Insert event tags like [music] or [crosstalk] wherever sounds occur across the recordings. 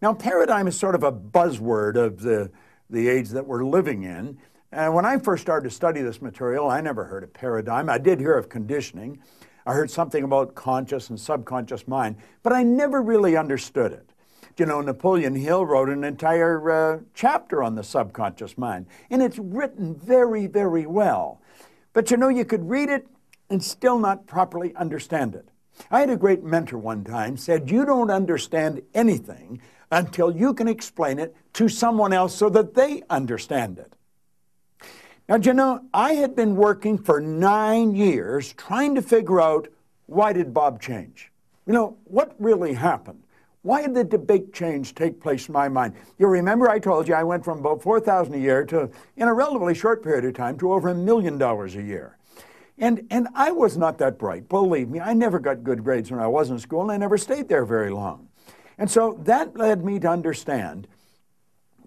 Now, paradigm is sort of a buzzword of the, the age that we're living in. And when I first started to study this material, I never heard of paradigm. I did hear of conditioning. I heard something about conscious and subconscious mind, but I never really understood it. You know, Napoleon Hill wrote an entire uh, chapter on the subconscious mind, and it's written very, very well. But you know, you could read it and still not properly understand it. I had a great mentor one time said, "You don't understand anything until you can explain it to someone else so that they understand it." Now, you know, I had been working for nine years trying to figure out why did Bob change? You know, what really happened? Why did the big change take place in my mind? You remember I told you I went from about 4000 a year to, in a relatively short period of time, to over a million dollars a year. And, and I was not that bright, believe me. I never got good grades when I was in school, and I never stayed there very long. And so that led me to understand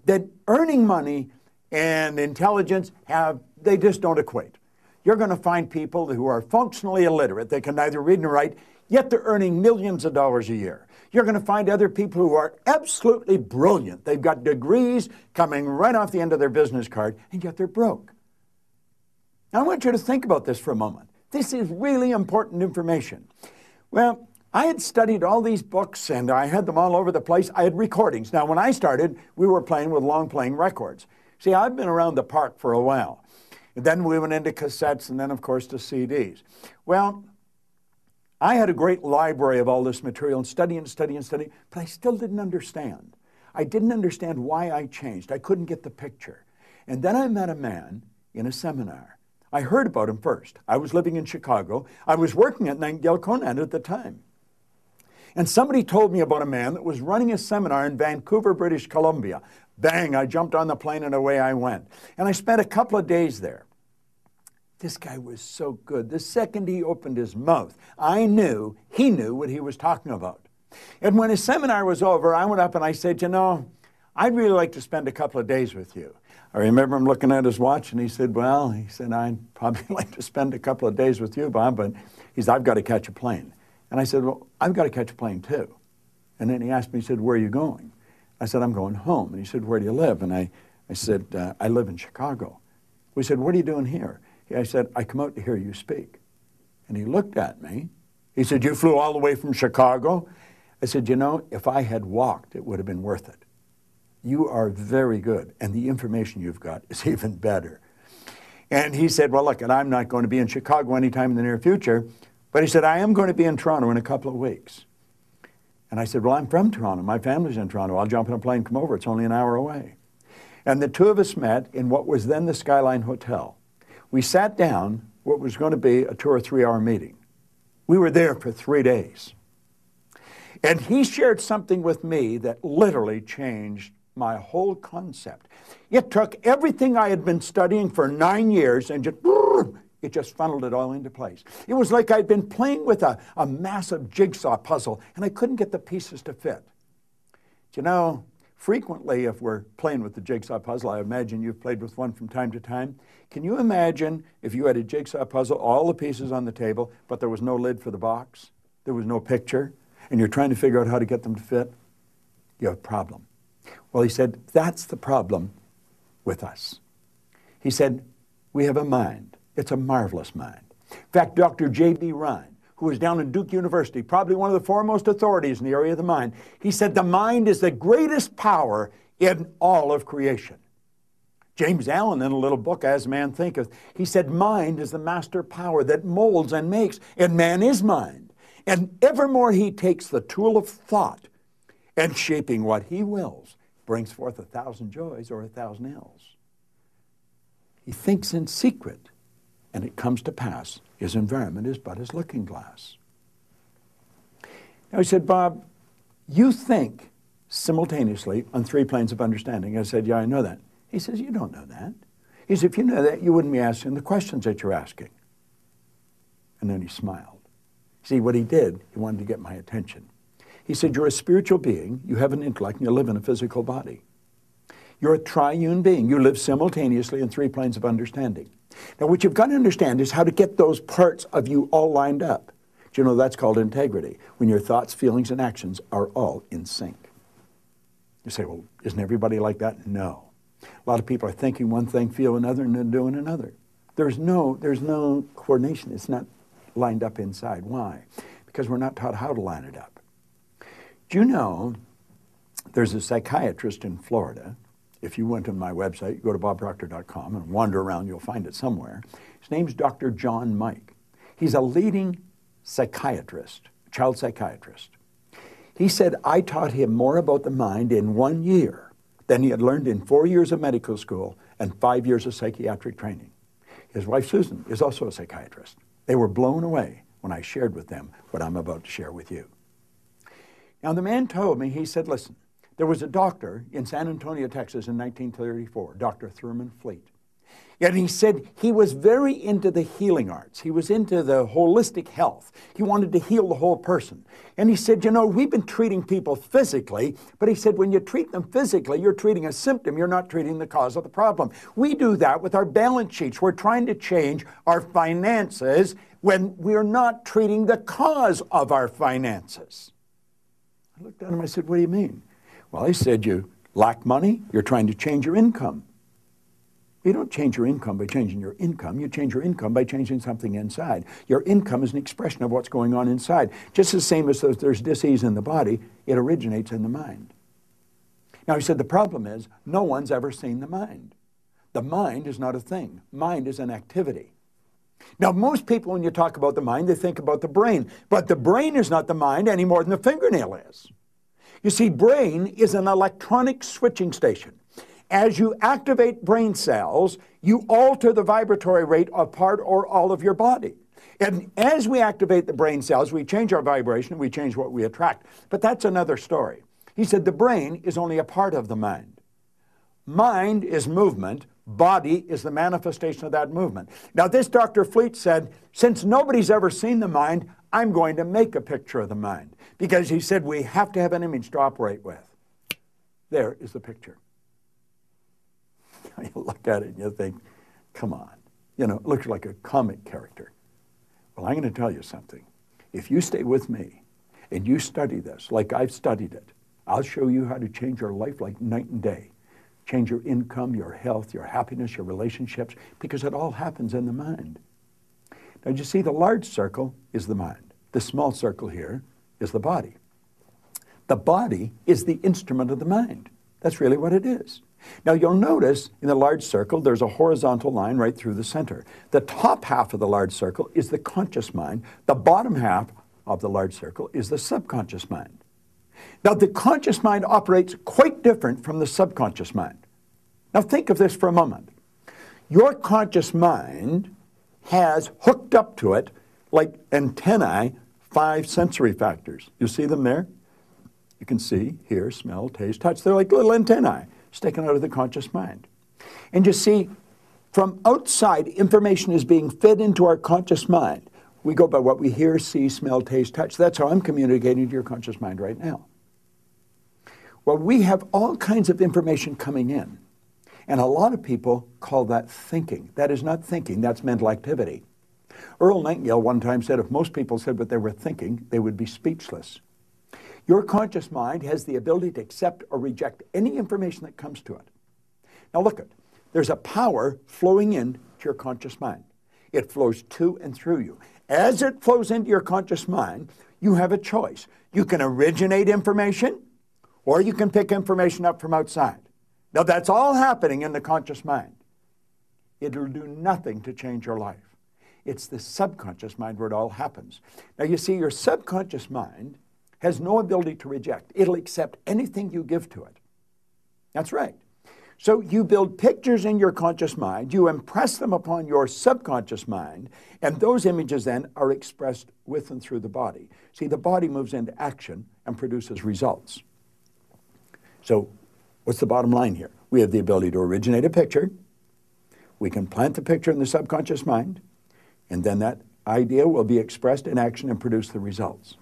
that earning money and intelligence have, they just don't equate. You're going to find people who are functionally illiterate. They can neither read nor write, yet they're earning millions of dollars a year. You're going to find other people who are absolutely brilliant. They've got degrees coming right off the end of their business card, and yet they're broke. Now, I want you to think about this for a moment. This is really important information. Well, I had studied all these books and I had them all over the place. I had recordings. Now, when I started, we were playing with long playing records. See, I've been around the park for a while. And then we went into cassettes and then, of course, to CDs. Well, I had a great library of all this material and study and study and study, but I still didn't understand. I didn't understand why I changed. I couldn't get the picture. And then I met a man in a seminar I heard about him first. I was living in Chicago. I was working at Nightingale Conant at the time. And somebody told me about a man that was running a seminar in Vancouver, British Columbia. Bang, I jumped on the plane and away I went. And I spent a couple of days there. This guy was so good. The second he opened his mouth, I knew he knew what he was talking about. And when his seminar was over, I went up and I said, You know, I'd really like to spend a couple of days with you. I remember him looking at his watch and he said, Well, he said, I'd probably [laughs] like to spend a couple of days with you, Bob, but he said, I've got to catch a plane. And I said, Well, I've got to catch a plane too. And then he asked me, he said, Where are you going? I said, I'm going home. And he said, Where do you live? And I, I said, uh, I live in Chicago. We said, What are you doing here? I said, I come out to hear you speak. And he looked at me. He said, You flew all the way from Chicago? I said, You know, if I had walked, it would have been worth it you are very good, and the information you've got is [laughs] even better. And he said, Well, look, and I'm not going to be in Chicago anytime in the near future, but he said, I am going to be in Toronto in a couple of weeks. And I said, Well, I'm from Toronto. My family's in Toronto. I'll jump in a plane, come over. It's only an hour away. And the two of us met in what was then the Skyline Hotel. We sat down, what was going to be a two or three hour meeting. We were there for three days. And he shared something with me that literally changed my whole concept. It took everything I had been studying for nine years and just [laughs] it just funneled it all into place. It was like I'd been playing with a, a massive jigsaw puzzle and I couldn't get the pieces to fit. You know, frequently, if we're playing with the jigsaw puzzle, I imagine you've played with one from time to time. Can you imagine if you had a jigsaw puzzle, all the pieces on the table, but there was no lid for the box, there was no picture, and you're trying to figure out how to get them to fit? You have a problem. Well, he said, that's the problem with us. He said, we have a mind. It's a marvelous mind. In fact, Dr. J.B. Rhine, who was down in Duke University, probably one of the foremost authorities in the area of the mind, he said the mind is the greatest power in all of creation. James Allen, in a little book, As Man Thinketh, he said, Mind is the master power that molds and makes, and man is mind. And evermore he takes the tool of thought and shaping what he wills brings forth a thousand joys or a thousand ills. He thinks in secret, and it comes to pass. His environment is but his looking glass. Now he said, Bob, you think simultaneously on three planes of understanding. I said, Yeah, I know that. He says, You don't know that. He said, If you know that, you wouldn't be asking the questions that you're asking. And then he smiled. See, what he did, he wanted to get my attention. He said, You're a spiritual being, you have an intellect, and you live in a physical body. You're a triune being. You live simultaneously in three planes of understanding. Now, what you've got to understand is how to get those parts of you all lined up. Do you know that's called integrity? When your thoughts, feelings, and actions are all in sync. You say, well, isn't everybody like that? No. A lot of people are thinking one thing, feel another, and then doing another. There's no, there's no coordination. It's not lined up inside. Why? Because we're not taught how to line it up. Do you know there's a psychiatrist in Florida? If you went to my website, go to bobproctor.com and wander around, you'll find it somewhere. His name's Dr. John Mike. He's a leading psychiatrist, child psychiatrist. He said, I taught him more about the mind in one year than he had learned in four years of medical school and five years of psychiatric training. His wife, Susan, is also a psychiatrist. They were blown away when I shared with them what I'm about to share with you. Now, the man told me, he said, listen, there was a doctor in San Antonio, Texas in 1934, Dr. Thurman Fleet. And he said he was very into the healing arts. He was into the holistic health. He wanted to heal the whole person. And he said, You know, we've been treating people physically, but he said, when you treat them physically, you're treating a symptom, you're not treating the cause of the problem. We do that with our balance sheets. We're trying to change our finances when we're not treating the cause of our finances. I looked at him, and I said, What do you mean? Well, he said, You lack money, you're trying to change your income. You don't change your income by changing your income. You change your income by changing something inside. Your income is an expression of what's going on inside. Just the same as there's disease in the body, it originates in the mind. Now, he said the problem is no one's ever seen the mind. The mind is not a thing, mind is an activity. Now, most people, when you talk about the mind, they think about the brain. But the brain is not the mind any more than the fingernail is. You see, brain is an electronic switching station as you activate brain cells, you alter the vibratory rate of part or all of your body. And as we activate the brain cells, we change our vibration, we change what we attract. But that's another story. He said the brain is only a part of the mind. Mind is movement, body is the manifestation of that movement. Now, this Dr. Fleet said, since nobody's ever seen the mind, I'm going to make a picture of the mind. Because he said we have to have an image to operate with. There is the picture. [laughs] you look at it and you think, come on. You know, it looks like a comic character. Well, I'm going to tell you something. If you stay with me and you study this like I've studied it, I'll show you how to change your life like night and day. Change your income, your health, your happiness, your relationships, because it all happens in the mind. Now, you see, the large circle is the mind. The small circle here is the body. The body is the instrument of the mind. That's really what it is. Now you'll notice in the large circle there's a horizontal line right through the center. The top half of the large circle is the conscious mind. The bottom half of the large circle is the subconscious mind. Now the conscious mind operates quite different from the subconscious mind. Now think of this for a moment. Your conscious mind has hooked up to it like antennae five sensory factors. You see them there? You can see, hear, smell, taste, touch. They're like little antennae sticking out of the conscious mind. And you see, from outside, information is being fed into our conscious mind. We go by what we hear, see, smell, taste, touch. That's how I'm communicating to your conscious mind right now. Well, we have all kinds of information coming in. And a lot of people call that thinking. That is not thinking, that's mental activity. Earl Nightingale one time said if most people said what they were thinking, they would be speechless. Your conscious mind has the ability to accept or reject any information that comes to it. Now look at there's a power flowing into your conscious mind. It flows to and through you. As it flows into your conscious mind, you have a choice. You can originate information or you can pick information up from outside. Now that's all happening in the conscious mind. It'll do nothing to change your life. It's the subconscious mind where it all happens. Now you see, your subconscious mind has no ability to reject. It'll accept anything you give to it. That's right. So you build pictures in your conscious mind, you impress them upon your subconscious mind, and those images then are expressed with and through the body. See, the body moves into action and produces results. So, what's the bottom line here? We have the ability to originate a picture, we can plant the picture in the subconscious mind, and then that idea will be expressed in action and produce the results.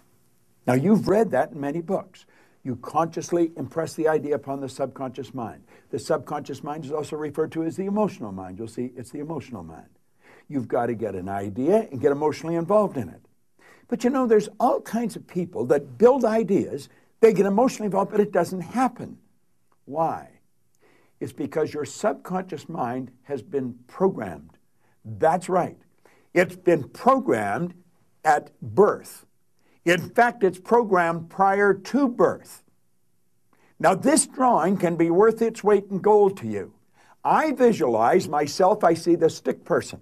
Now, you've read that in many books. You consciously impress the idea upon the subconscious mind. The subconscious mind is also referred to as the emotional mind. You'll see it's the emotional mind. You've got to get an idea and get emotionally involved in it. But you know, there's all kinds of people that build ideas, they get emotionally involved, but it doesn't happen. Why? It's because your subconscious mind has been programmed. That's right. It's been programmed at birth. In fact, it's programmed prior to birth. Now, this drawing can be worth its weight in gold to you. I visualize myself, I see the stick person.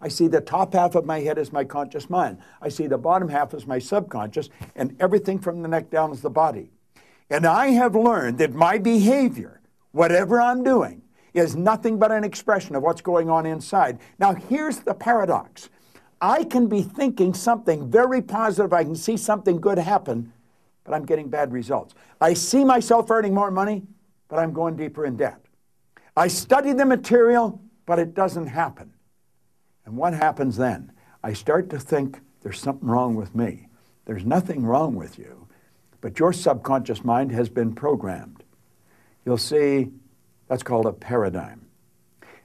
I see the top half of my head as my conscious mind. I see the bottom half as my subconscious, and everything from the neck down is the body. And I have learned that my behavior, whatever I'm doing, is nothing but an expression of what's going on inside. Now, here's the paradox I can be thinking something very positive, I can see something good happen, but I'm getting bad results. I see myself earning more money, but I'm going deeper in debt. I study the material, but it doesn't happen. And what happens then? I start to think there's something wrong with me. There's nothing wrong with you, but your subconscious mind has been programmed. You'll see that's called a paradigm.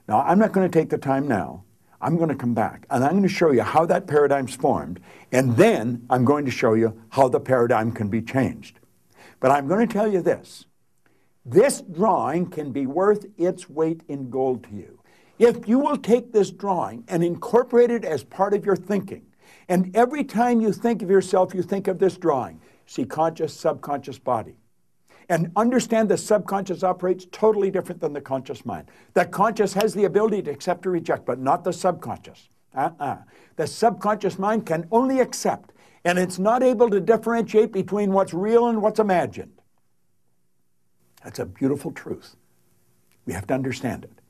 Now, I'm not going to take the time now I'm going to come back and I'm going to show you how that paradigm's formed, and then I'm going to show you how the paradigm can be changed. But I'm going to tell you this this drawing can be worth its weight in gold to you. If you will take this drawing and incorporate it as part of your thinking, and every time you think of yourself, you think of this drawing see conscious, subconscious body and understand the subconscious operates totally different than the conscious mind. The conscious has the ability to accept or reject, but not the subconscious. Uh-uh. The subconscious mind can only accept, and it's not able to differentiate between what's real and what's imagined. That's a beautiful truth. We have to understand it.